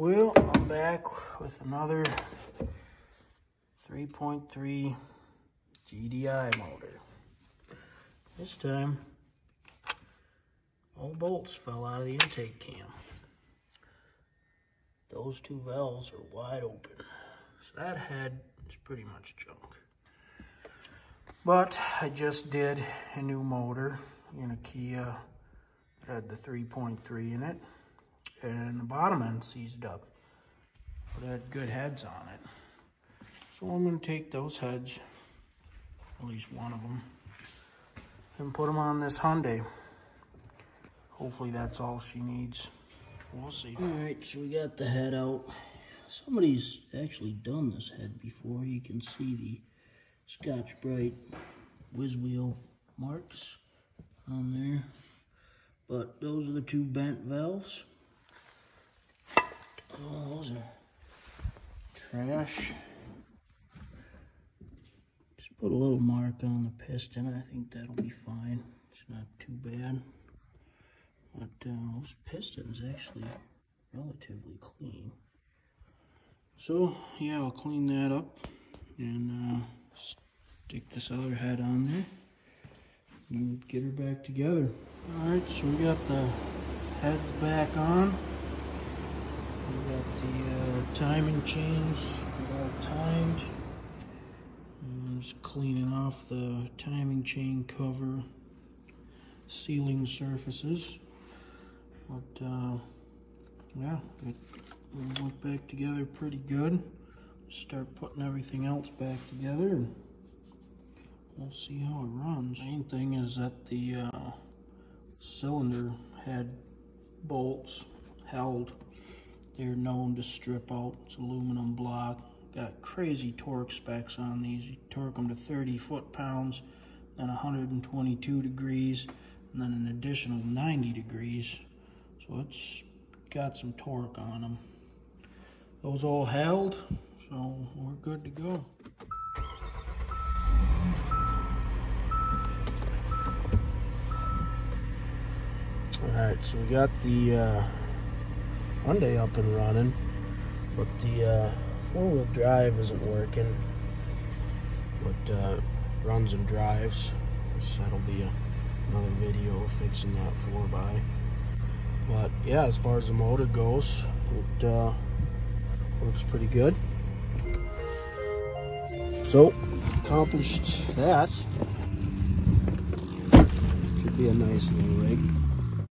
Well, I'm back with another 3.3 GDI motor. This time, all bolts fell out of the intake cam. Those two valves are wide open. So that head is pretty much junk. But I just did a new motor in a Kia that had the 3.3 in it. And the bottom end seized up. But it had good heads on it. So I'm to take those heads, at least one of them, and put them on this Hyundai. Hopefully that's all she needs. We'll see. All right, so we got the head out. Somebody's actually done this head before. You can see the Scotch-Brite whiz wheel marks on there. But those are the two bent valves. Trash. Just put a little mark on the piston. I think that'll be fine. It's not too bad. But uh, those pistons actually relatively clean. So yeah, I'll clean that up and uh, stick this other head on there and get her back together. Alright, so we got the heads back on. We got the uh, timing chains all timed. And just cleaning off the timing chain cover sealing surfaces. But uh, yeah, it, went back together pretty good. Start putting everything else back together we'll see how it runs. Main thing is that the uh, cylinder head bolts held. They're known to strip out. It's aluminum block. Got crazy torque specs on these. You torque them to 30 foot-pounds, then 122 degrees, and then an additional 90 degrees. So it's got some torque on them. Those all held, so we're good to go. Alright, so we got the uh, Hyundai up and running, but the uh, four-wheel drive isn't working. But uh, runs and drives. So that'll be a, another video fixing that four by. But yeah, as far as the motor goes, it uh, works pretty good. So, accomplished that. Should be a nice little rig.